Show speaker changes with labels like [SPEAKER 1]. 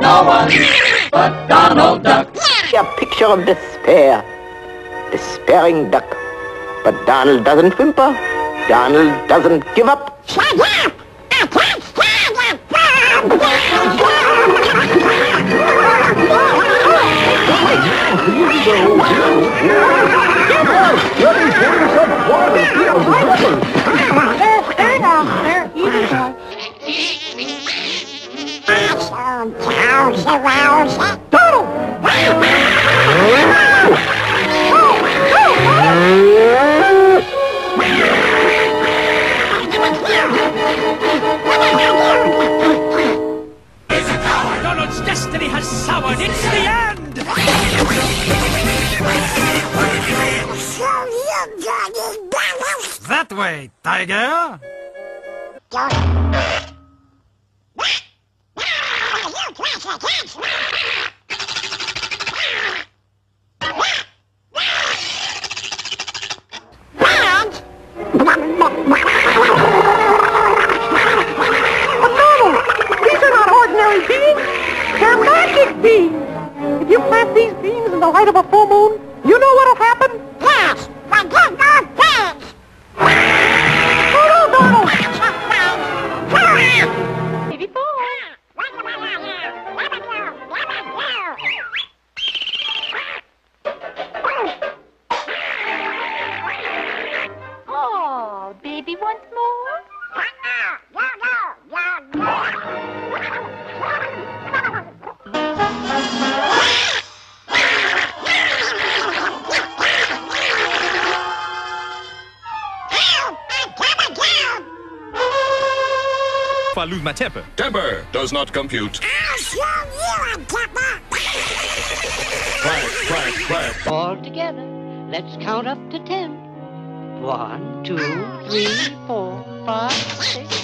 [SPEAKER 1] No one but Donald Duck.
[SPEAKER 2] A picture of despair. Despairing duck. But Donald doesn't whimper. Donald doesn't give up.
[SPEAKER 3] Shut up! I can't stand
[SPEAKER 4] Donald's destiny has soured. It's the end. That way, Tiger.
[SPEAKER 5] Beans. If you plant these beans in the light of a full moon, you know what'll happen?
[SPEAKER 6] If I lose my temper.
[SPEAKER 7] Temper does not compute. Clack, clack, clack.
[SPEAKER 8] All together, let's count up to ten. One, two, three, four, five, six.